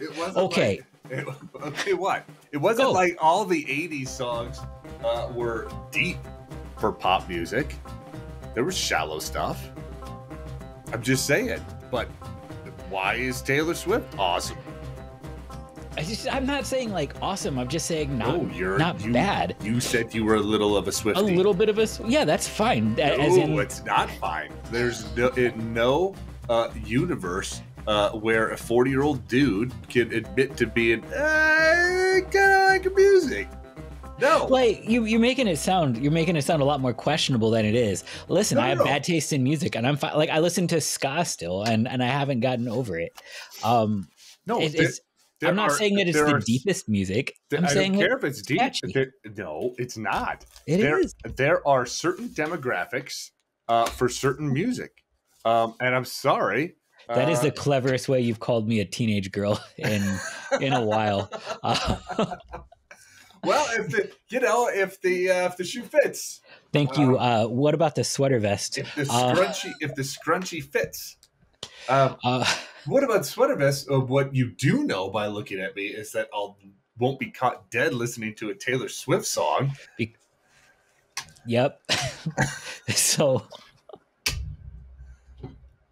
It wasn't Okay. Like, it, okay, what? It wasn't Go. like all the '80s songs uh, were deep for pop music. There was shallow stuff. I'm just saying. But why is Taylor Swift awesome? I just, I'm not saying like awesome. I'm just saying not you're not you, bad. You said you were a little of a Swiftie. A little bit of a yeah, that's fine. No, As in, it's not fine. There's no, in no uh, universe uh, where a 40 year old dude can admit to being uh, kind of like music. No. like you, you're making it sound you're making it sound a lot more questionable than it is. Listen, No, I have no. bad taste in music, and I'm fi- like I listen to ska still, and and I haven't gotten over it. Um, no, it- there- it's, there I'm not are- saying that it's the are- deepest music. there- I'm I saying don't care if it's deep. There- no, it's not. it there, is. there are certain demographics uh, for certain music. Um, and I'm sorry. That is uh, the cleverest way you've called me a teenage girl in in a while. Uh, well, if the you know if the uh, if the shoe fits, thank you. Uh, what about the sweater vest? if the Uh, scrunchy if the scrunchy fits. Um, Uh, What about sweater vests? Uh, what you do know by looking at me is that I'll won't be caught dead listening to a Taylor Swift song. yep. so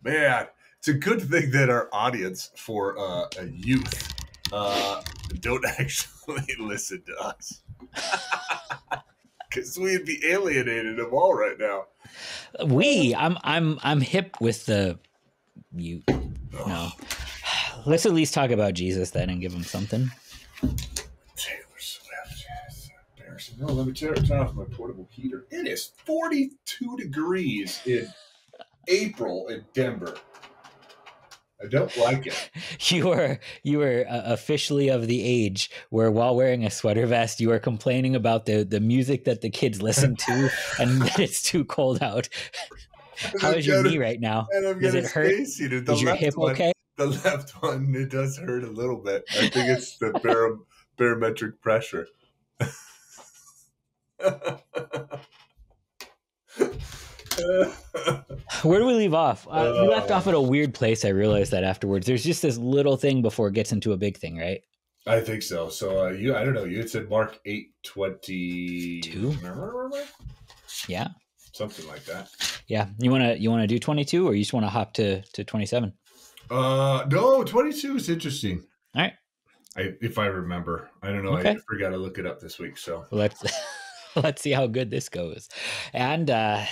Man, it's a good thing that our audience for uh, a youth uh, don't actually listen to us. Because we'd be alienating them all right now. we, I'm I'm I'm hip with the you. No. Let's at least talk about Jesus then and give him something. Taylor Swift. Yes, embarrassing. No, let me turn, turn off my portable heater. It is 42 degrees in April in Denver. I don't like it. You were you were uh, officially of the age where while wearing a sweater vest, you were complaining about the the music that the kids listen to and that it's too cold out. How is your knee right now? And I'm Does it hurt? space heated. The Is your hip one, okay? The left one, it does hurt a little bit. I think it's the bar- barometric pressure. Where do we leave off? Uh, we left off at a weird place. I realized that afterwards. There's just this little thing before it gets into a big thing, right? I think so. So uh, you, I don't know. You had said Mark eight twenty Two? Yeah, something like that. yeah. You wanna you wanna do 22, or you just wanna hop to to 27? Uh, no, twenty two is interesting. All right. I, if I remember, I don't know. Okay. I forgot to look it up this week. So Let's let's see how good this goes. And uh,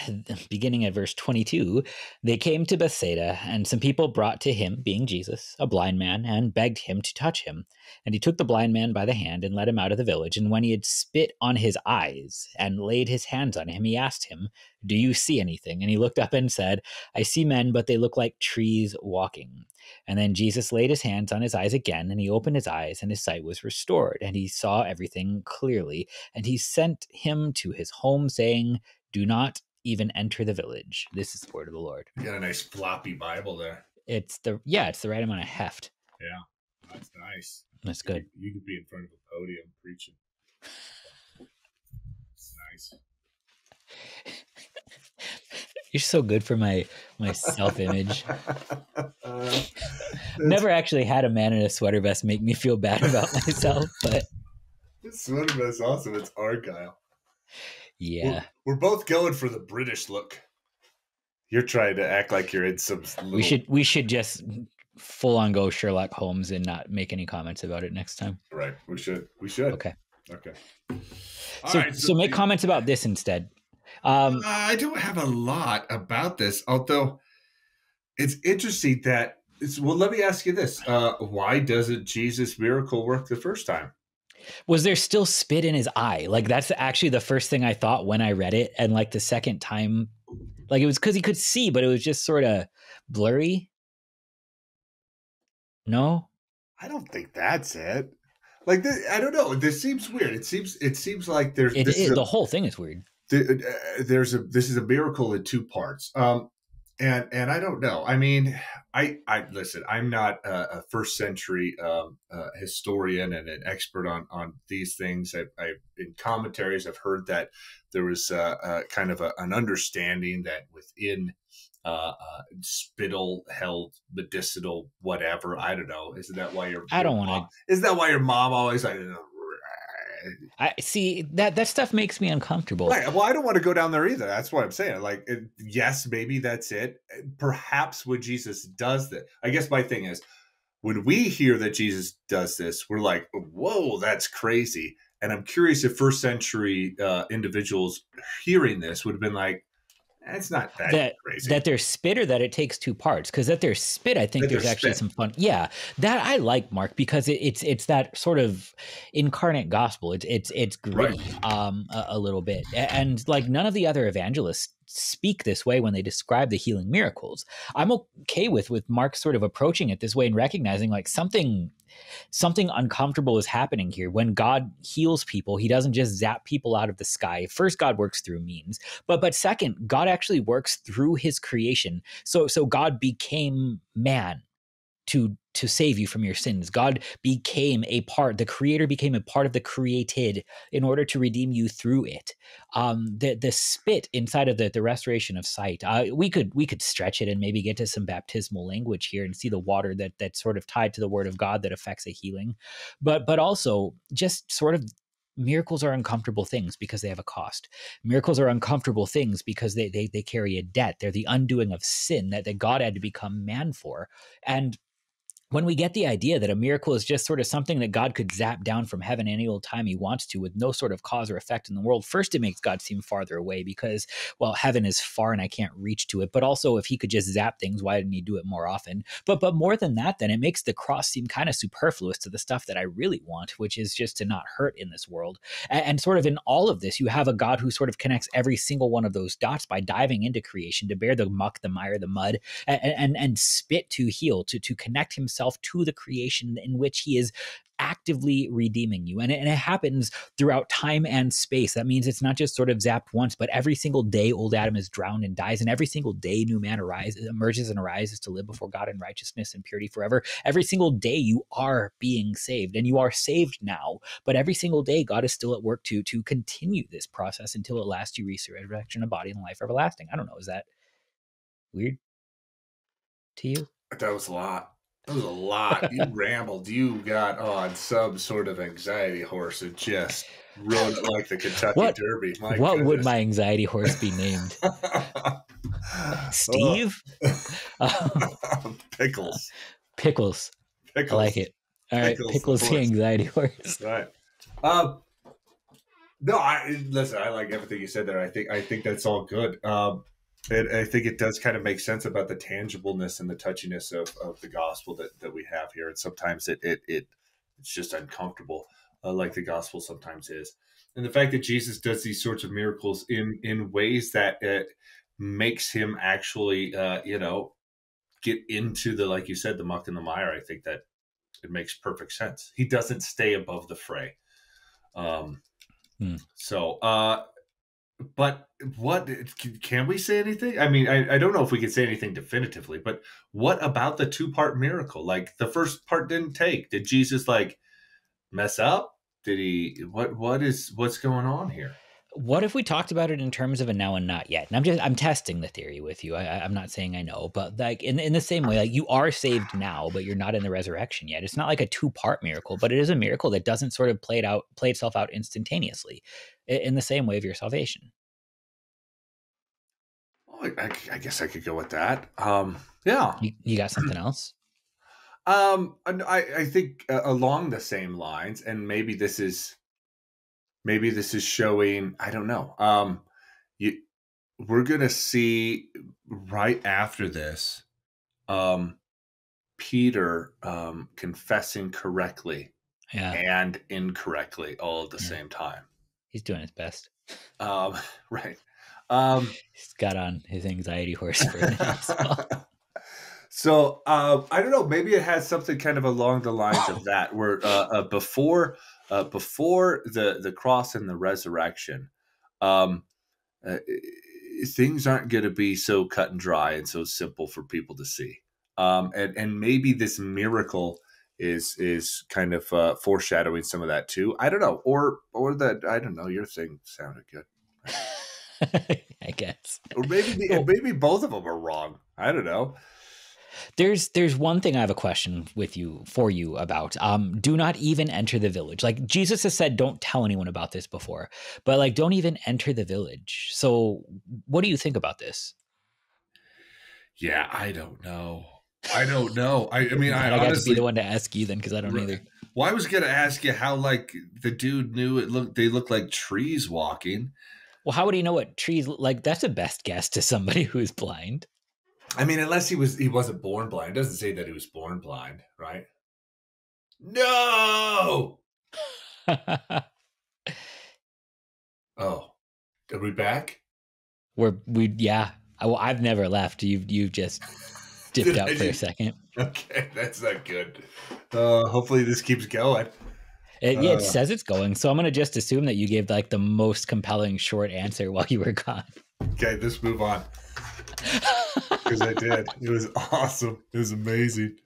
beginning at verse 22, they came to Bethsaida, and some people brought to him, being Jesus, a blind man, and begged him to touch him. And he took the blind man by the hand and led him out of the village. And when he had spit on his eyes and laid his hands on him, he asked him, Do you see anything? And he looked up and said, I see men, but they look like trees walking. And then Jesus laid his hands on his eyes again, and he opened his eyes, and his sight was restored, and he saw everything clearly. And he sent him to his home, saying, Do not even enter the village. This is the word of the Lord. you got a nice floppy Bible there. It's the yeah, it's the right amount of heft. Yeah, that's nice. That's good. You, you could be in front of a podium preaching. It's nice. You're so good for my my self image. Never actually had a man in a sweater vest make me feel bad about myself, but This sweater vest awesome. It's Argyle. yeah, We're, we're both going for the British look. You're trying to act like you're in some. we should we should just full on go Sherlock Holmes and not make any comments about it next time. Right. We should. We should. Okay. Okay. So All right, so make the- comments about this instead. Um, Uh, I don't have a lot about this, although it's interesting that. It's, well, let me ask you this: uh, Why doesn't Jesus' miracle work the first time? was there still spit in his eye? Like that's actually the first thing I thought when I read it, and like the second time, like it was because he could see, but it was just sort of blurry. No, I don't think that's it. Like this, I don't know. This seems weird. It seems. It seems like there's it, this it- is a- the whole thing is weird. th- uh, there's a this is a miracle in two parts um and and i don't know i mean i i listen i'm not a, a first century um uh, historian and an expert on on these things i i in commentaries i've heard that there was uh, uh kind of a, an understanding that within uh, uh, spittle held medicinal whatever. I don't know. Isn't that why you're? I don't want to. Isn't that why your mom always like? I see that that stuff makes me uncomfortable. Right. Well, I don't want to go down there either. That's what I'm saying. Like, it, yes, maybe that's it. Perhaps when Jesus does that, I guess my thing is when we hear that Jesus does this, we're like, whoa, that's crazy. And I'm curious if first century uh, individuals hearing this would have been like, it's not that, that crazy. That there's spit or that it takes two parts. Because that there's spit, I think that there's actually some fun. Yeah, that I like, Mark, because it, it's it's that sort of incarnate gospel. It's it's it's gritty, right. um, a, a, little bit, and like none of the other evangelists speak this way when they describe the healing miracles. I'm okay with with Mark sort of approaching it this way and recognizing like something something uncomfortable is happening here. When God heals people, he doesn't just zap people out of the sky. First God works through means, but but second, God actually works through his creation. So so God became man to to save you from your sins. God became a part, the creator became a part of the created in order to redeem you through it. Um, the the spit inside of the, the restoration of sight, uh, we could we could stretch it and maybe get to some baptismal language here and see the water that that's sort of tied to the word of God that affects a healing. But but also just sort of miracles are uncomfortable things because they have a cost. Miracles are uncomfortable things because they, they they carry a debt. They're the undoing of sin that, that God had to become man for. And when we get the idea that a miracle is just sort of something that God could zap down from heaven any old time he wants to with no sort of cause or effect in the world, first it makes God seem farther away because, well, heaven is far and I can't reach to it. But also, if he could just zap things, why didn't he do it more often? But but more than that, then it makes the cross seem kind of superfluous to the stuff that I really want, which is just to not hurt in this world. And, and sort of in all of this, you have a God who sort of connects every single one of those dots by diving into creation to bear the muck, the mire, the mud, and and, and spit to heal, to to connect himself himself to the creation in which he is actively redeeming you. And it, and it, happens throughout time and space. That means it's not just sort of zapped once, but every single day old Adam is drowned and dies, and every single day new man arises, emerges and arises to live before God in righteousness and purity forever. Every single day you are being saved, and you are saved now. But every single day God is still at work to to continue this process until at last you reach the resurrection of body and life everlasting. I don't know. Is that weird to you? That was a lot. That was a lot. You rambled. You got on some sort of anxiety horse and just rode like the Kentucky what, Derby. My what goodness. would my anxiety horse be named? Steve? Pickles. Pickles. Pickles. I like it. All right, Pickles, Pickles the anxiety horse. Right. Um, no, I listen. I like everything you said there. I think I think that's all good. Um, it, I think it does kind of make sense about the tangibleness and the touchiness of, of the gospel that, that we have here. And sometimes it, it, it it's just uncomfortable, uh, like the gospel sometimes is. And the fact that Jesus does these sorts of miracles in, in ways that it makes him actually, uh, you know, get into the, like you said, the muck and the mire. I think that it makes perfect sense. He doesn't stay above the fray. Um, hmm. So, uh, but what can we say anything? I mean, I, I don't know if we can say anything definitively, but what about the two part miracle? Like the first part didn't take. Did Jesus like mess up? Did he? What what is what's going on here? What if we talked about it in terms of a now and not yet? And I'm just I'm testing the theory with you. I, I'm not saying I know, but like in in the same way, like you are saved now, but you're not in the resurrection yet. It's not like a two part miracle, but it is a miracle that doesn't sort of play it out play itself out instantaneously in the same way of your salvation. Oh, I, I, guess I could go with that. Um, yeah. You, you got something else? Um, I, I think uh, along the same lines, and maybe this is, maybe this is showing. I don't know. Um, you, we're gonna see right after this, um, Peter um confessing correctly, yeah. and incorrectly all at the yeah. same time he's doing his best. Um, right. Um, he's got on his anxiety horse for so uh, I don't know. Maybe it has something kind of along the lines of that, where uh, uh, before uh, before the the cross and the resurrection, um, uh, things aren't going to be so cut and dry and so simple for people to see. Um, and and maybe this miracle is is kind of uh, foreshadowing some of that too. I don't know, or or that I don't know. Your thing sounded good. I guess. Or maybe the, maybe both of them are wrong. I don't know. There's there's one thing I have a question with you for you about. Um, do not even enter the village. Like Jesus has said, don't tell anyone about this before, but like don't even enter the village. So, what do you think about this? Yeah, I don't know. I don't know. I, I mean, I, I got honestly, to be the one to ask you then because I don't Right. either. Well, I was gonna ask you how like the dude knew it looked. They looked like trees walking. Well, how would he know what trees like? That's a best guess to somebody who's blind. I mean, unless he was he wasn't born blind. It doesn't say that he was born blind, right? No. Oh, are we back? We're we yeah. I, well, I've never left. You've you've just dipped out I for a second. Okay, that's not good. Uh, hopefully this keeps going. It, yeah, Uh. it says it's going, so I'm gonna just assume that you gave like the most compelling short answer while you were gone. Okay, let's move on because I did. It was awesome. It was amazing.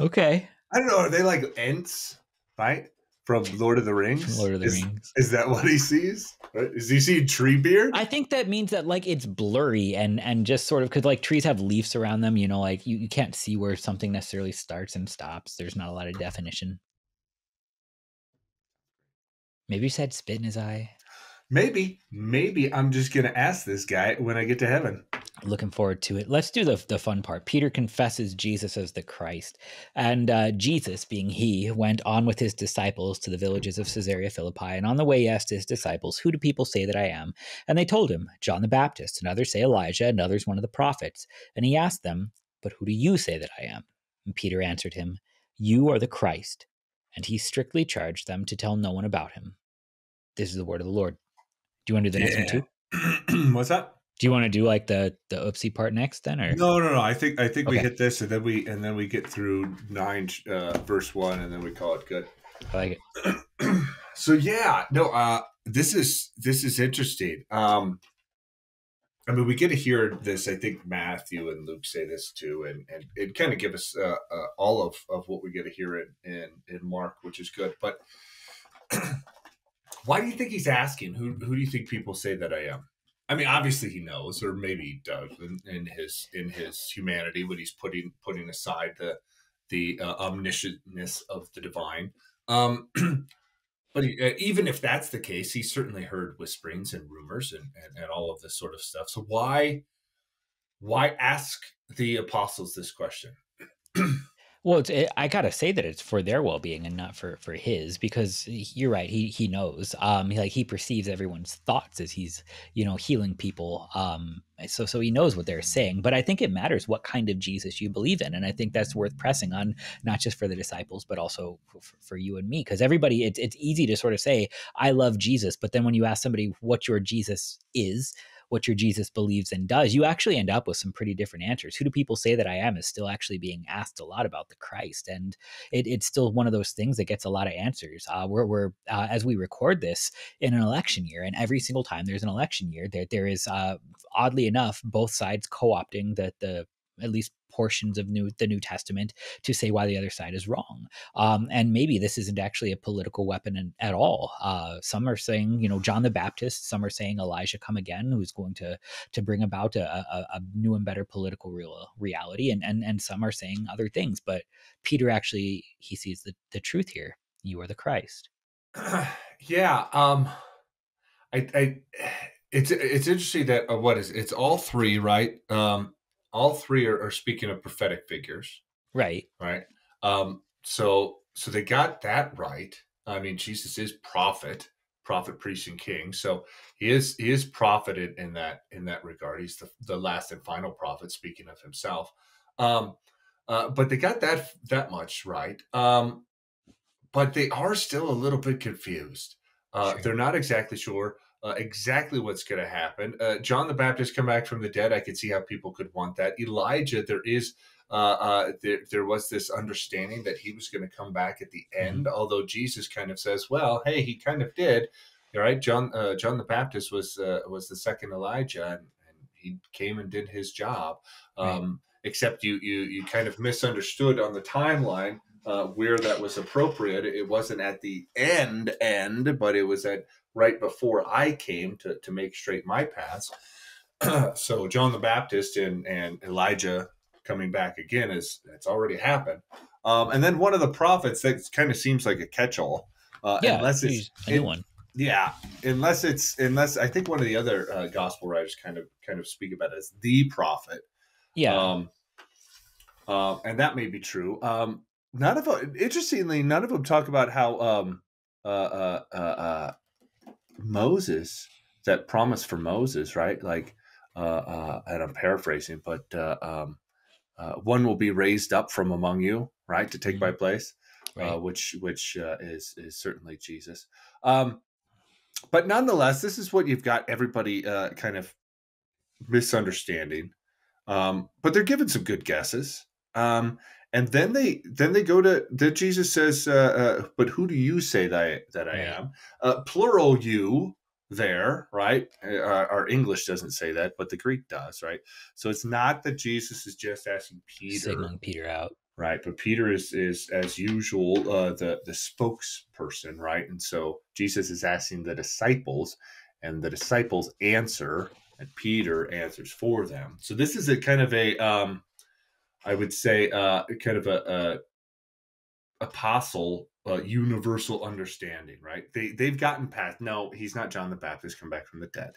okay, I don't know. Are they like Ents, right? From Lord of the Rings. Lord of the is, Rings. Is that what he sees? Is he seeing Treebeard? I think that means that like it's blurry and and just sort of because like trees have leaves around them. You know, like you, you can't see where something necessarily starts and stops. There's not a lot of definition. Maybe he's had spit in his eye. Maybe, maybe I'm just gonna ask this guy when I get to heaven. Looking forward to it. Let's do the the fun part. Peter confesses Jesus as the Christ, and uh, Jesus, being he, went on with his disciples to the villages of Caesarea Philippi. And on the way, he asked his disciples, "Who do people say that I am?" And they told him, "John the Baptist, and others say Elijah, and others one of the prophets." And he asked them, "But who do you say that I am?" And Peter answered him, "You are the Christ." And he strictly charged them to tell no one about him. This is the word of the Lord. Do you want to do the next one too? What's that? Do you want to do like the the oopsie part next then, or No, no, no. I think I think we hit this, and then we and then we get through nine, uh, verse one, and then we call it good. I like it. so yeah, no, uh, this is this is interesting. Um, I mean, we get to hear this. I think Matthew and Luke say this too, and and it kind of give us uh, uh, all of of what we get to hear in in in Mark, which is good. But why do you think he's asking? Who who do you think people say that I am? I mean, obviously he knows, or maybe does in, in his in his humanity when he's putting putting aside the the uh, omniscientness of the divine. Um, but he, uh, even if that's the case, he certainly heard whisperings and rumors and, and, and all of this sort of stuff. So why why ask the apostles this question? Well, it's, it, I gotta say that it's for their well being and not for for his because you're right. He he knows. Um, he, like he perceives everyone's thoughts as he's you know healing people. Um, so so he knows what they're saying. But I think it matters what kind of Jesus you believe in, and I think that's worth pressing on, not just for the disciples, but also for, for you and me. Because everybody, it's it's easy to sort of say I love Jesus, but then when you ask somebody what your Jesus is, what your Jesus believes and does, you actually end up with some pretty different answers. Who do people say that I am is still actually being asked a lot about the Christ. And it, it's still one of those things that gets a lot of answers. Uh, we're, we're uh, as we record this in an election year, and every single time there's an election year, there, there is, uh, oddly enough, both sides co opting the, the at least portions of new the New Testament to say why the other side is wrong. Um, and maybe this isn't actually a political weapon in, at all. Uh, some are saying, you know, John the Baptist. Some are saying Elijah come again, who's going to to bring about a, a, a new and better political real, reality. And and and some are saying other things. But Peter actually he sees the the truth here. You are the Christ. yeah, um, I, I, it's it's interesting that uh, what is it's all three right? Um, all three are, are speaking of prophetic figures. Right. right? Um, so so they got that right. I mean, Jesus is prophet, prophet, priest, and king. So he is he is prophet in, in that in that regard. He's the, the last and final prophet, speaking of himself. Um, uh, but they got that that much right. Um, but they are still a little bit confused. Uh, Sure. They're not exactly sure uh, exactly what's going to happen. Uh, John the Baptist come back from the dead. I could see how people could want that. Elijah, there is uh, uh, there, there was this understanding that he was going to come back at the end. Although Jesus kind of says, "Well, hey, he kind of did." All right, John uh, John the Baptist was uh, was the second Elijah, and, and he came and did his job. Um, Except you you you kind of misunderstood on the timeline uh, where that was appropriate. It wasn't at the end end, but it was at right before I came to to make straight my paths. so John the Baptist and and Elijah coming back again is it's already happened. Um, and then one of the prophets that kind of seems like a catch-all. Uh, yeah, unless it's a new it- one. yeah, unless it's unless I think one of the other uh, gospel writers kind of kind of speak about it as the prophet. Yeah, Um, uh, and that may be true. Um, none of interestingly, none of them talk about how um, uh, uh, uh, uh, Moses, that promise for Moses, right? Like, uh, uh, and I'm paraphrasing, but uh, um, uh, one will be raised up from among you, right, to take my place right. uh, which which uh, is is certainly Jesus. Um, but nonetheless, this is what you've got everybody uh, kind of misunderstanding. Um, but they're given some good guesses. Um, and then they then they go to that Jesus says, uh, uh, "But who do you say that I, that I am?" Uh, plural you there, right? Uh, our English doesn't say that, but the Greek does, right? So it's not that Jesus is just asking Peter Signaling Peter out. right but peter is is as usual uh the the spokesperson right and so jesus is asking the disciples and the disciples answer and peter answers for them so this is a kind of a um i would say uh kind of a, a apostle uh, universal understanding right they they've gotten past no he's not john the baptist come back from the dead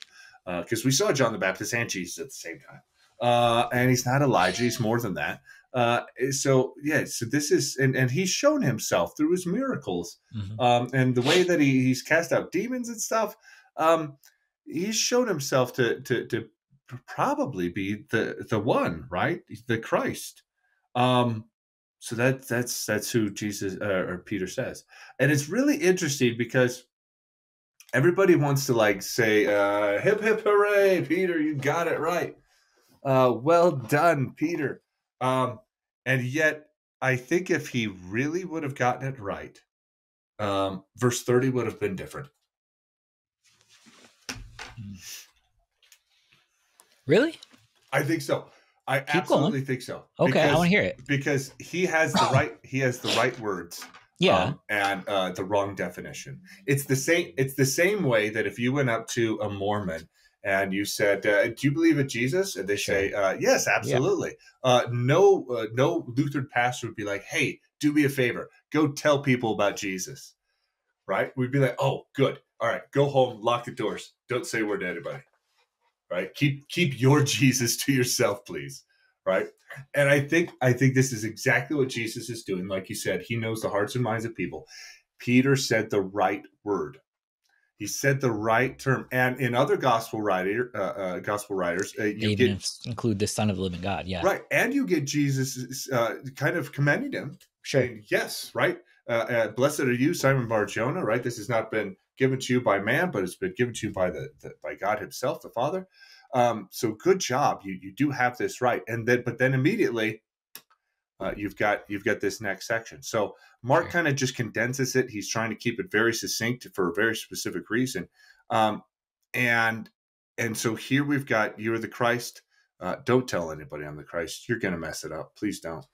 because we saw john the baptist and jesus at the same time uh and he's not elijah he's more than that uh so yeah so this is and and he's shown himself through his miracles Mhm. um and the way that he, he's cast out demons and stuff um he's shown himself to to to probably be the the one right? The christ. Um so that that's that's who jesus uh, or peter says. And it's really interesting because everybody wants to like say uh hip hip hooray peter you got it right. Uh well done peter. Um and yet i think if he really would have gotten it right um verse 30 would have been different Really? i think so i going. absolutely think so Okay, I want to hear it. because he has the right he has the right words Yeah. um, and uh, the wrong definition. It's the same. It's the same way that if you went up to a Mormon and you said, uh, "Do you believe in Jesus?" and they say, uh, "Yes, absolutely." Uh, no, uh, no Lutheran pastor would be like, "Hey, do me a favor, go tell people about Jesus." Right? We'd be like, "Oh, good. All right, go home, lock the doors, don't say a word to anybody." Right? Keep keep your Jesus to yourself, please. Right? and i think i think this is exactly what jesus is doing like you said he knows the hearts and minds of people peter said the right word he said the right term and in other gospel writer uh, uh, gospel writers uh, you get include the Son of the Living God. Yeah. right and you get jesus uh, kind of commending him Sure. saying, yes right uh, uh, blessed are you simon bar jonah right this has not been given to you by man but it's been given to you by the, the by god himself the father. Um, so good job. You you do have this right. And then but then immediately uh, you've got you've got this next section. So mark Sure. kind of just condenses it. He's trying to keep it very succinct for a very specific reason. Um, and and so here we've got you're the christ. Uh, don't tell anybody i'm the christ. You're gonna mess it up. Please don't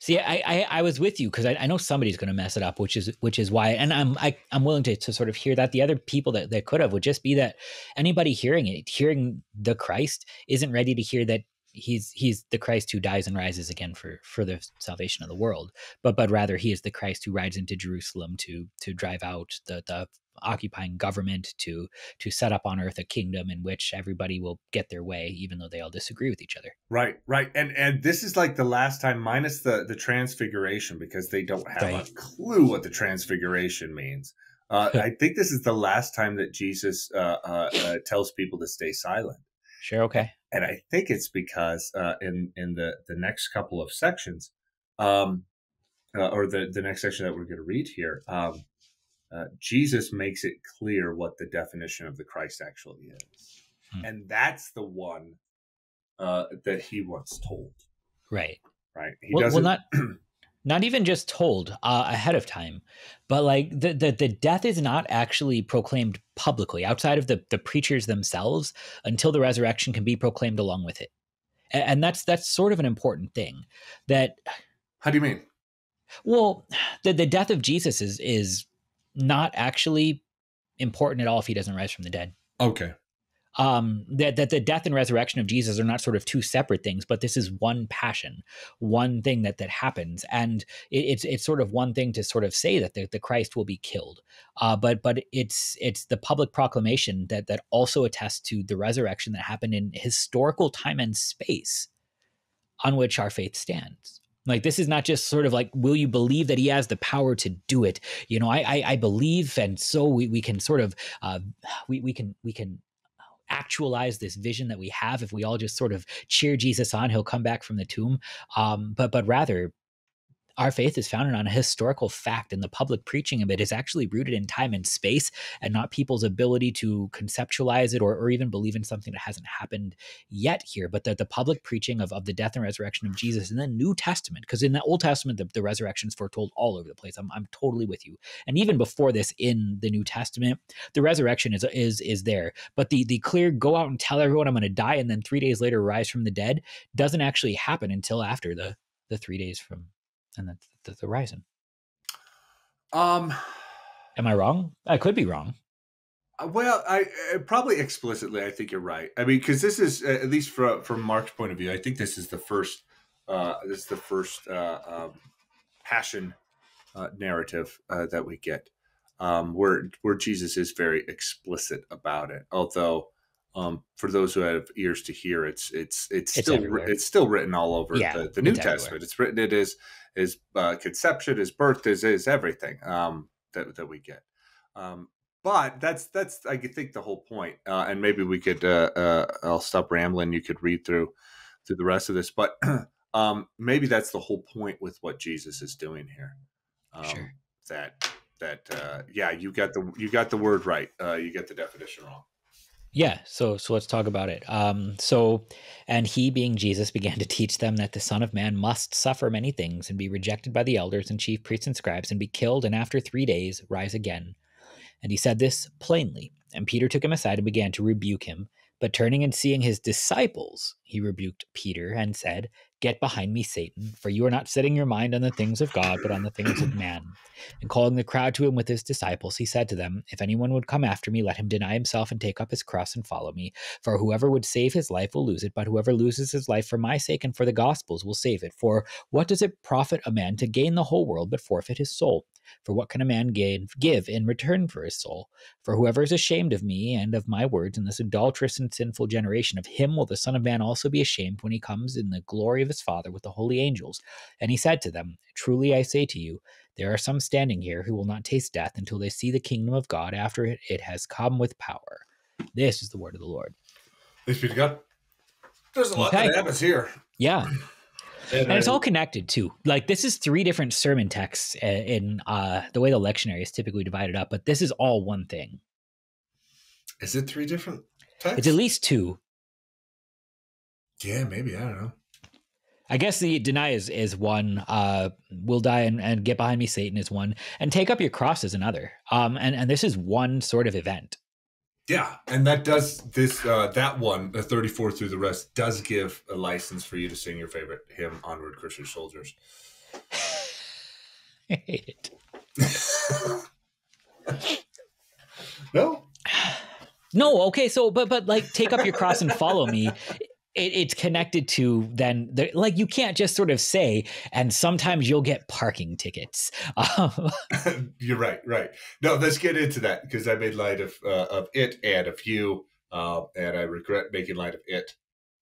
See, I I, I was with you because I, I know somebody's going to mess it up, which is which is why, and I'm I, I'm willing to to sort of hear that. The other people that that could have would just be that anybody hearing it, hearing the Christ, isn't ready to hear that he's he's the Christ who dies and rises again for for the salvation of the world, but but rather he is the Christ who rides into Jerusalem to to drive out the the occupying government to to set up on earth a kingdom in which everybody will get their way even though they all disagree with each other Right, right, and and this is like the last time, minus the the transfiguration, because they don't have Right. a clue what the transfiguration means. Uh, I think this is the last time that Jesus uh, uh, uh, tells people to stay silent, sure okay and I think it's because uh, in in the the next couple of sections, um, uh, or the the next section that we're going to read here, um, uh, Jesus makes it clear what the definition of the Christ actually is, Hmm. and that's the one uh, that he once told. right right? He well, well, doesn't. not not even just told uh, ahead of time, but like the, the the death is not actually proclaimed publicly outside of the the preachers themselves until the resurrection can be proclaimed along with it, A- and that's that's sort of an important thing. That How do you mean? well, the the death of Jesus is is not actually important at all if he doesn't rise from the dead. Okay. Um, that that the death and resurrection of Jesus are not sort of two separate things, but this is one passion, one thing that that happens, and it, it's it's sort of one thing to sort of say that the, the Christ will be killed, uh, but but it's it's the public proclamation that that also attests to the resurrection that happened in historical time and space, on which our faith stands. Like this is not just sort of like, will you believe that he has the power to do it? You know, I I, I believe, and so we we can sort of uh, we we can we can actualize this vision that we have if we all just sort of cheer Jesus on, he'll come back from the tomb. Um, but but rather our faith is founded on a historical fact, and the public preaching of it is actually rooted in time and space and not people's ability to conceptualize it or, or even believe in something that hasn't happened yet here. But the, the public preaching of, of the death and resurrection of Jesus in the New Testament, because in the Old Testament, the, the resurrection is foretold all over the place. I'm, I'm totally with you. And even before this, in the New Testament, the resurrection is is is there. But the the clear go out and tell everyone I'm going to die and then three days later rise from the dead doesn't actually happen until after the the three days from and the, the, the risen. Um, am I wrong? I could be wrong. Uh, well, I uh, probably explicitly, I think you're right. I mean, because this is at least from from Mark's point of view, I think this is the first. Uh, this is the first uh, um, passion uh, narrative uh, that we get, um, where where Jesus is very explicit about it. Although um, for those who have ears to hear, it's it's it's, it's still everywhere. it's still written all over yeah, the, the New Testament. Everywhere. It's written. It is his uh, conception, his birth, is is everything um, that that we get. Um, but that's that's I think the whole point. Uh, and maybe we could. Uh, uh, I'll stop rambling. You could read through through the rest of this, but um, maybe that's the whole point with what Jesus is doing here. Um, sure. That that uh, yeah, you got the you got the word right. Uh, you get the definition wrong. Yeah, so so let's talk about it. Um, so, and he, being Jesus, began to teach them that the Son of Man must suffer many things and be rejected by the elders and chief priests and scribes and be killed, and after three days rise again. And he said this plainly. And Peter took him aside and began to rebuke him. But turning and seeing his disciples, he rebuked Peter and said, Get behind me, Satan, for you are not setting your mind on the things of God, but on the things of man. And calling the crowd to him with his disciples, he said to them, If anyone would come after me, let him deny himself and take up his cross and follow me. For whoever would save his life will lose it, but whoever loses his life for my sake and for the gospel's will save it. For what does it profit a man to gain the whole world but forfeit his soul? For what can a man gain, give in return for his soul? For whoever is ashamed of me and of my words in this adulterous and sinful generation, of him will the Son of Man also be ashamed when he comes in the glory of his Father with the holy angels. And he said to them, Truly I say to you, there are some standing here who will not taste death until they see the kingdom of God after it, it has come with power. This is the word of the Lord. Thanks be to God. There's a lot okay. that happens here. Yeah. And, and, it's all connected too. Like this is three different sermon texts in uh, the way the lectionary is typically divided up, but this is all one thing. Is it three different texts? It's at least two. Yeah, maybe I don't know. I guess the deny is is one. Uh, will die and, and get behind me, Satan is one, and take up your cross is another. Um, and and this is one sort of event. Yeah, and that does this uh, that one, the thirty four through the rest, does give a license for you to sing your favorite hymn, "Onward, Christian Soldiers." I hate it. no. No, okay, so but but like take up your cross and follow me it, it's connected to then the, like you can't just sort of say and sometimes you'll get parking tickets. Um, you're right right. No let's get into that because i made light of uh, of it and of you uh, and i regret making light of it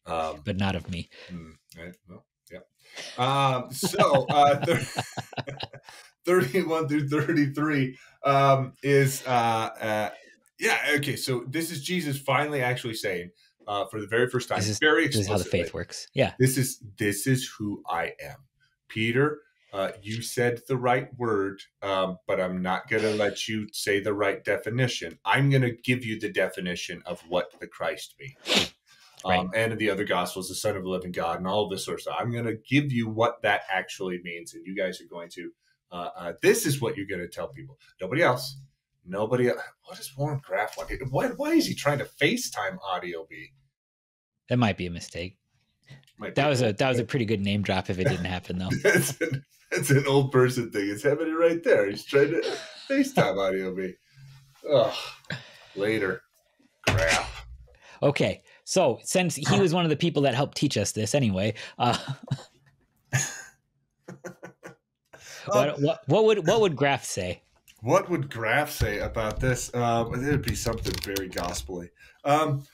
um, but not of me. mm, right, well, yeah. Um, so uh, 31 through 33 um, is uh, uh, yeah okay so this is jesus finally actually saying uh, for the very first time. This is, very this is how the faith works. Yeah. This is this is who I am. Peter, uh, you said the right word, um, but I'm not going to let you say the right definition. I'm going to give you the definition of what the Christ means. Um, right. and the other gospels, the Son of the Living God, and all of this sort of stuff. I'm going to give you what that actually means, and you guys are going to. Uh, uh, this is what you're going to tell people. Nobody else. Nobody. What is Warren Graff want? Why, why is he trying to FaceTime audio be? That might be a mistake. Might that was a that was a pretty good name drop if it didn't happen though. that's, an, that's an old person thing. It's happening right there. He's trying to FaceTime audio me. Ugh. Later. Crap. Okay, so since he was one of the people that helped teach us this anyway, uh, what, what what would what would Graff say? What would Graff say about this? Um, it would be something very gospelly. Um,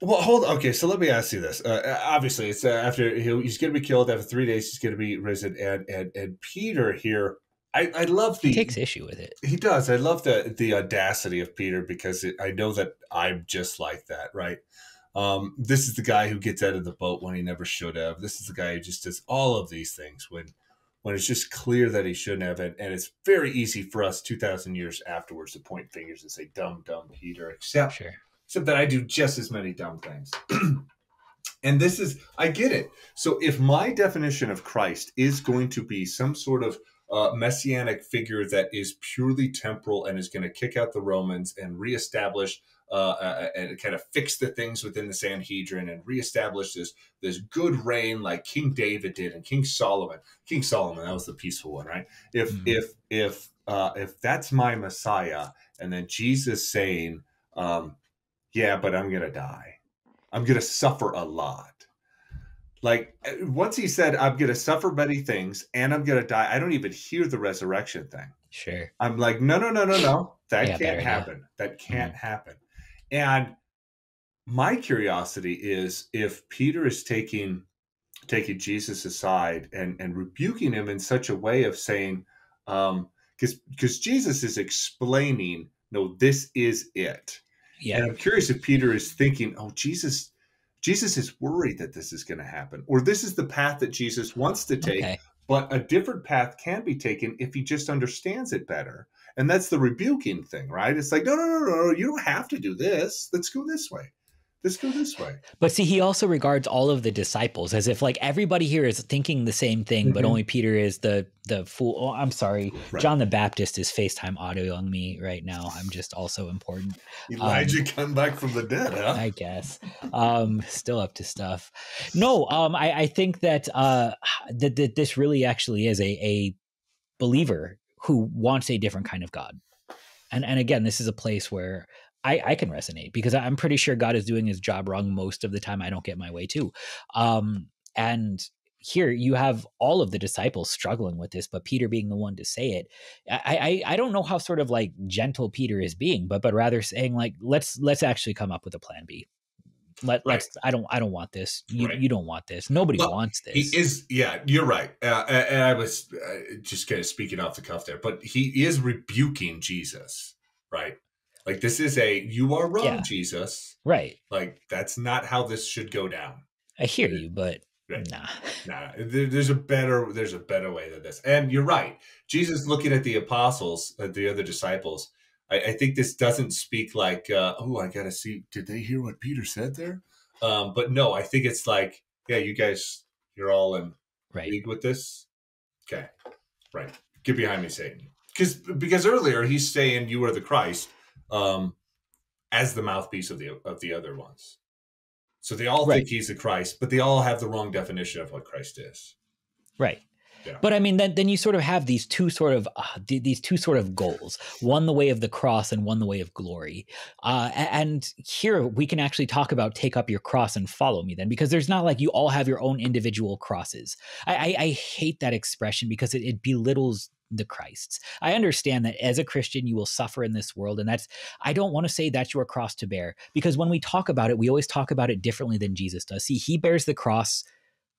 well, hold. Okay, so let me ask you this. Uh, obviously, it's uh, after he'll, he's going to be killed. After three days, he's going to be risen. And and and Peter here, I, I love the He takes issue with it. he does. I love the the audacity of Peter because it, I know that I'm just like that, right? Um, this is the guy who gets out of the boat when he never should have. This is the guy who just does all of these things when when it's just clear that he shouldn't have. And, and it's very easy for us, two thousand years afterwards, to point fingers and say, "Dumb, dumb Peter." Except Sure. except that I do just as many dumb things. and this is, I get it. So if my definition of Christ is going to be some sort of uh, messianic figure that is purely temporal and is going to kick out the Romans and reestablish uh, uh, and kind of fix the things within the Sanhedrin and reestablish this this good reign like King David did and King Solomon. King Solomon, that was the peaceful one, right? If Mhm. if if uh, if that's my Messiah, and then Jesus saying, um, "Yeah, but I'm gonna die. I'm gonna suffer a lot." Like uh, once he said, "I'm gonna suffer many things and I'm gonna die," I don't even hear the resurrection thing. Sure. I'm like, no, no, no, no, no. That Yeah, can't happen. That can't happen. And my curiosity is if Peter is taking taking Jesus aside and and rebuking him in such a way of saying, um, because because Jesus is explaining, no, this is it. Yeah. And I'm curious if Peter is thinking, oh, Jesus, Jesus is worried that this is going to happen, or this is the path that Jesus wants to take Okay. but a different path can be taken if he just understands it better. And that's the rebuking thing, right? It's like, no, no, no, no, no, you don't have to do this. Let's go this way. Let's go this way. But see, he also regards all of the disciples as if like everybody here is thinking the same thing, but Mhm. only Peter is the the fool. Oh, I'm sorry, Right. John the Baptist is FaceTime audioing me right now. I'm just also important, Elijah come back from the dead, huh? I guess. Um, still up to stuff. No, um, I, I think that uh that, that this really actually is a a believer who wants a different kind of God. And and again, this is a place where I, I can resonate because I'm pretty sure God is doing his job wrong most of the time. I don't get my way too. Um, and here you have all of the disciples struggling with this, but Peter being the one to say it. I, I I don't know how sort of like gentle Peter is being, but but rather saying like let's let's actually come up with a plan B. Let Right. let's I don't I don't want this. You Right. you don't want this. Nobody Well, wants this. He is, yeah, you're right. Uh, and I was uh, just kind of speaking off the cuff there, but he is rebuking Jesus, right? Like, this is a, you are wrong, Yeah. Jesus. right. Like, that's not how this should go down. I hear you, but Right. nah. Nah, there, there's a better there's a better way than this. And you're right. Jesus looking at the apostles, at the other disciples. I, I think this doesn't speak like, uh, oh, I gotta see. Did they hear what Peter said there? Um, but no, I think it's like, yeah, you guys, you're all in Right. league with this. Okay, right. Get behind me, Satan. Because because earlier he's saying you are the Christ, um, as the mouthpiece of the of the other ones. So they all Right. think he's the Christ, but they all have the wrong definition of what Christ is. Right. But I mean, then then you sort of have these two sort of uh, these two sort of goals: one the way of the cross, and one the way of glory. Uh, and here we can actually talk about take up your cross and follow me, then, because there's not like you all have your own individual crosses. I, I, I hate that expression because it, it belittles the Christs. I understand that as a Christian, you will suffer in this world, and that's I don't want to say that's your cross to bear because when we talk about it, we always talk about it differently than Jesus does. See, he bears the cross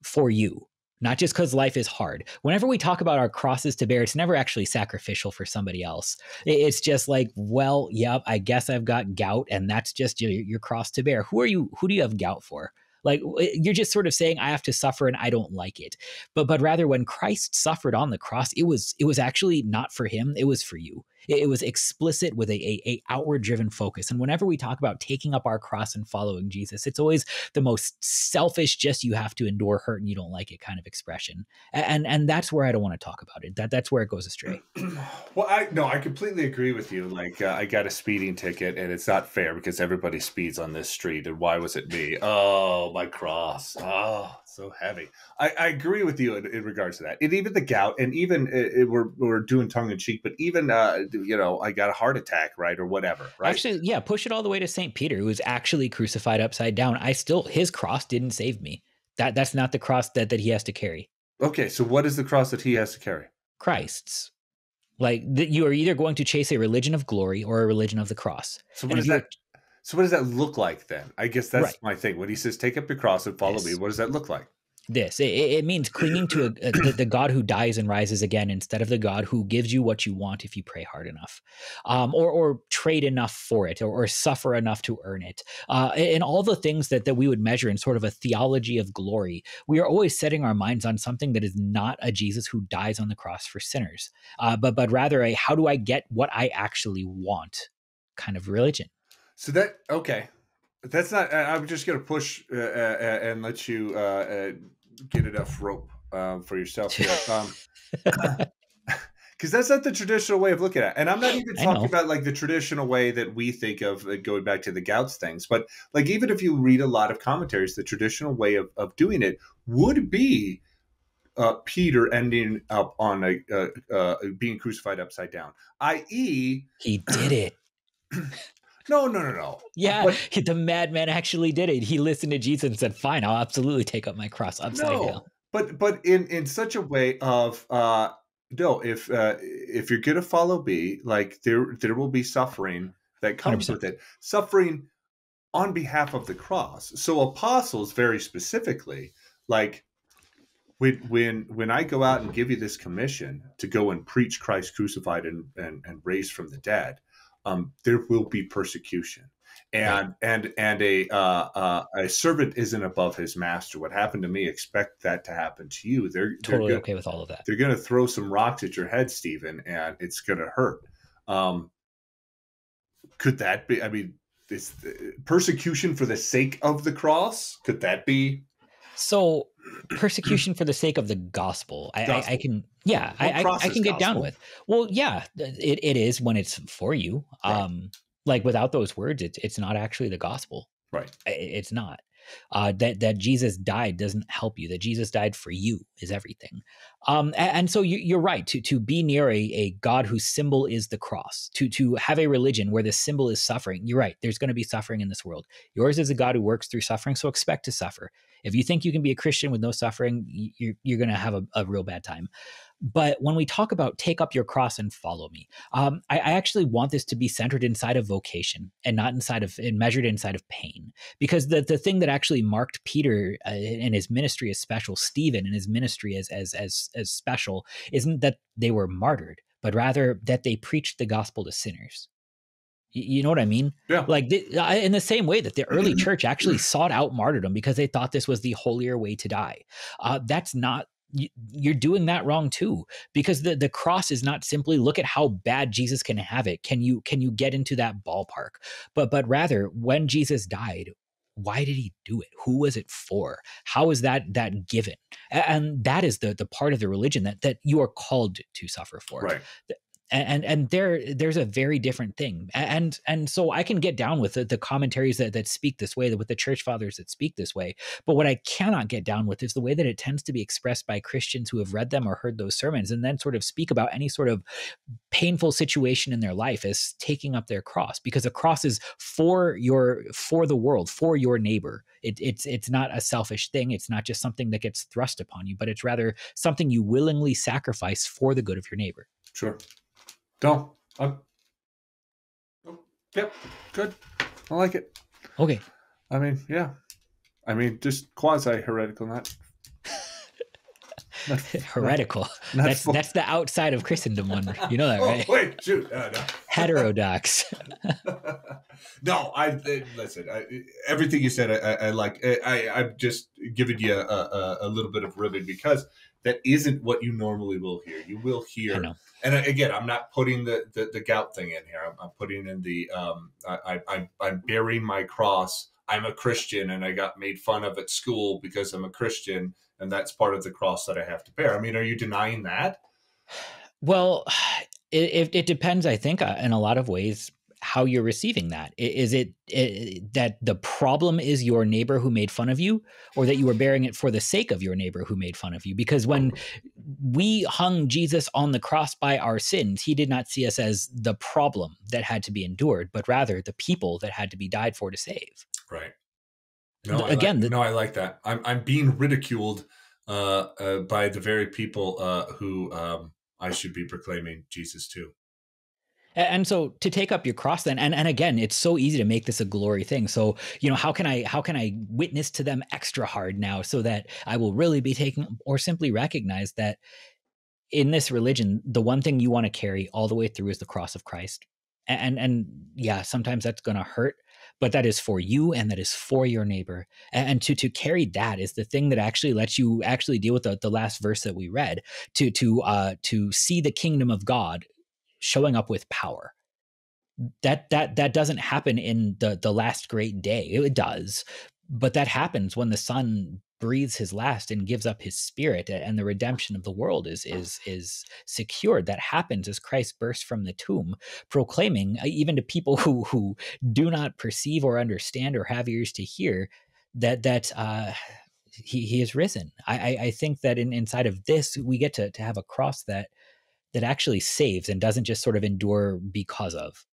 for you not just because life is hard. Whenever we talk about our crosses to bear, it's never actually sacrificial for somebody else. It's just like, well, yep, I guess I've got gout, and that's just your, your cross to bear. Who are you? Who do you have gout for? Like you're just sort of saying I have to suffer and I don't like it. But but rather when Christ suffered on the cross, it was it was actually not for him, it was for you. It, it was explicit with a, a, a outward driven focus. And whenever we talk about taking up our cross and following Jesus, it's always the most selfish, just you have to endure hurt and you don't like it kind of expression. And and that's where I don't want to talk about it. That that's where it goes astray. well, I no, I completely agree with you. Like, uh, I got a speeding ticket, and it's not fair because everybody speeds on this street, and why was it me? Oh, my cross! Oh, so heavy. I, I agree with you in, in regards to that, and even the gout, and even uh, uh, we're we're doing tongue in cheek, but even uh, you know, I got a heart attack, right, or whatever. Right? Actually, yeah, push it all the way to Saint Peter, who was actually crucified upside down. I still his cross didn't save me. That that's not the cross that that he has to carry. Okay, so what is the cross that he has to carry? Christ's. Like that, you are either going to chase a religion of glory or a religion of the cross. So what does that? So what does that look like then? I guess that's right. my thing. When he says, "Take up your cross and follow yes. me," what does that look like? This. It, it means clinging to a, a, the, the, God who dies and rises again instead of the God who gives you what you want if you pray hard enough, um, or, or trade enough for it, or, or suffer enough to earn it. Uh, and all the things that, that we would measure in sort of a theology of glory, we are always setting our minds on something that is not a Jesus who dies on the cross for sinners, uh, but but rather a how do I get what I actually want kind of religion. So that okay, that's not. I'm just going to push uh, uh, uh, and let you uh, uh, get enough rope um, for yourself here. Um, because that's not the traditional way of looking at it. And I'm not even talking about like the traditional way that we think of uh, going back to the Gouts things, but like even if you read a lot of commentaries, the traditional way of, of doing it would be uh, Peter ending up on a uh, being crucified upside down, i.e., he did it. No, no, no, no. Yeah, but, the madman actually did it. He listened to Jesus and said, "Fine, I'll absolutely take up my cross upside no, down." But but in in such a way of uh no, if uh if you're gonna follow me, like there there will be suffering that comes 100%. with it. Suffering on behalf of the cross. So apostles very specifically, like when when when I go out and give you this commission to go and preach Christ crucified and and, and raised from the dead, um, there will be persecution. And right. and and a uh, uh, a servant isn't above his master. What happened to me, expect that to happen to you. They're totally they're okay with all of that. They're going to throw some rocks at your head, Stephen, and it's going to hurt. Um, could that be? I mean, this persecution for the sake of the cross. Could that be? So persecution for the sake of the gospel. I, I, I can, yeah, I, I, I, can get down with. Well, yeah, it, it is when it's for you. Right. Um, like without those words, it's it's not actually the gospel. Right. It's not. Uh, that that Jesus died doesn't help you. That Jesus died for you is everything. Um, and, and, so you, are right to to be near a, a God whose symbol is the cross. To to have a religion where the symbol is suffering. You're right. There's going to be suffering in this world. Yours is a God who works through suffering. So expect to suffer. If you think you can be a Christian with no suffering, you're, you're going to have a, a, real bad time. But when we talk about take up your cross and follow me, um, I, I, actually want this to be centered inside of vocation and not inside of and measured inside of pain. Because the, the thing that actually marked Peter uh, in his ministry as special, Stephen in his ministry as, as, as, as special, isn't that they were martyred, but rather that they preached the gospel to sinners. You know what I mean? Yeah. Like the, in the same way that the early church actually sought out martyrdom because they thought this was the holier way to die. Uh, that's not you're doing that wrong too because the the cross is not simply look at how bad Jesus can have it. Can you can you get into that ballpark? But but rather when Jesus died why did he do it? Who was it for? How is that that given? And that is the the part of the religion that that you are called to suffer for. Right and and there there's a very different thing. And and so i can get down with the, the commentaries that, that speak this way with the church fathers that speak this way. But what i cannot get down with is the way that it tends to be expressed by christians who have read them or heard those sermons and then sort of speak about any sort of painful situation in their life as taking up their cross because a cross is for your for the world for your neighbor. It, it's it's not a selfish thing. It's not just something that gets thrust upon you but it's rather something you willingly sacrifice for the good of your neighbor. Sure no, I'm. Oh, yep, good. I like it. Okay. I mean, yeah. I mean, just quasi heretical, not. not heretical. Not, not that's full. that's the outside of Christendom one. You know that, oh, right? Oh, wait, shoot. Uh, no. Heterodox. no, I, I listen. I, everything you said, I, I, like. I, I'm just giving you a, a, a little bit of ribbon because that isn't what you normally will hear. You will hear, and again, I'm not putting the, the, the gout thing in here. I'm, I'm putting in the um, I, I I'm bearing my cross. I'm a Christian, and I got made fun of at school because I'm a Christian, and that's part of the cross that I have to bear. I mean, are you denying that? Well, it, it, it depends. I think uh, in a lot of ways how you're receiving that. Is it, it, that the problem is your neighbor who made fun of you, or that you were bearing it for the sake of your neighbor who made fun of you? Because when we hung Jesus on the cross by our sins, he did not see us as the problem that had to be endured, but rather the people that had to be died for to save. Right. No, again, like, the, no, I like that. I'm I'm being ridiculed uh, uh, by the very people uh, who um, I should be proclaiming Jesus to. And so to take up your cross then and, and again it's so easy to make this a glory thing. So, you know, how can I how can I witness to them extra hard now so that I will really be taking or simply recognize that in this religion the one thing you want to carry all the way through is the cross of Christ. And and yeah, sometimes that's going to hurt, but that is for you and that is for your neighbor. And to to carry that is the thing that actually lets you actually deal with the, the last verse that we read to to uh to see the kingdom of God showing up with power. That that that doesn't happen in the the last great day. It does but that happens when the son breathes his last and gives up his spirit and the redemption of the world is is is secured that happens as christ bursts from the tomb proclaiming uh, even to people who who do not perceive or understand or have ears to hear that that uh he, he is risen. I, I think that in, inside of this, we get to, to have a cross that that actually saves and doesn't just sort of endure because of.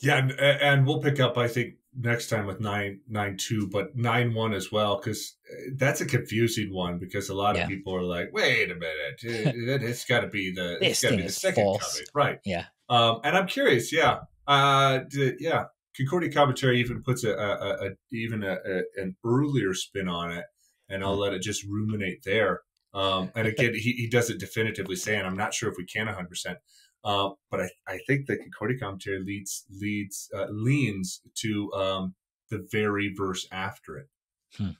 Yeah, and, and we'll pick up, I think, next time with nine nine two, but nine one as well, because uh, that's a confusing one because a lot of yeah. people are like, "Wait a minute, it, has got to be the it's got to be the second false. coming, right?" Yeah. Um, and I'm curious, yeah, uh, yeah. Concordia commentary even puts a, a, a even a, an earlier spin on it, and I'll mm. let it just ruminate there. Um, and again, he, he does it definitively saying, I'm not sure if we can 100%. Uh, but I, I think the Concordia commentary leads leads uh, leans to um, the very verse after it. Hmm.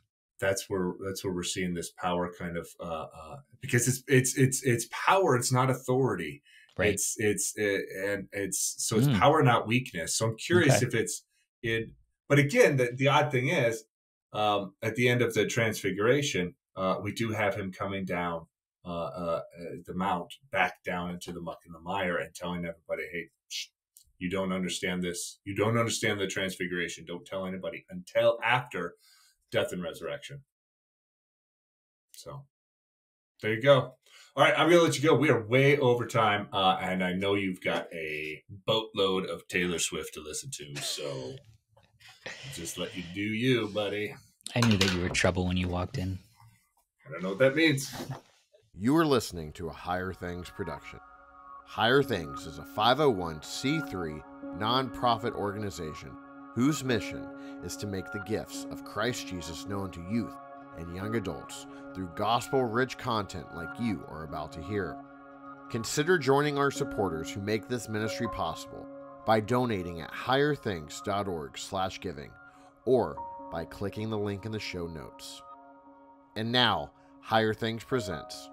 That's where that's where we're seeing this power kind of uh, uh because it's it's it's it's power. It's not authority. Right. It's it's it, and it's so it's hmm. power, not weakness. So I'm curious okay. if it's it. But again, the the odd thing is um, at the end of the transfiguration, uh, we do have him coming down uh, uh, the mount back down into the muck and the mire and telling everybody, hey, shh, you don't understand this. You don't understand the transfiguration. Don't tell anybody until after death and resurrection. So there you go. All right, I'm gonna let you go. We are way over time, uh, and I know you've got a boatload of Taylor Swift to listen to. So just let you do you, buddy. I knew that you were trouble when you walked in. I don't know what that means. You are listening to a Higher Things production. Higher Things is a 501c3 nonprofit organization whose mission is to make the gifts of Christ Jesus known to youth and young adults through gospel rich content like you are about to hear. Consider joining our supporters who make this ministry possible by donating at higherthings.org/giving or by clicking the link in the show notes. And now, Higher Things presents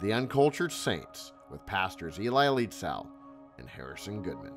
The Uncultured Saints with Pastors Eli Lietzau and Harrison Goodman.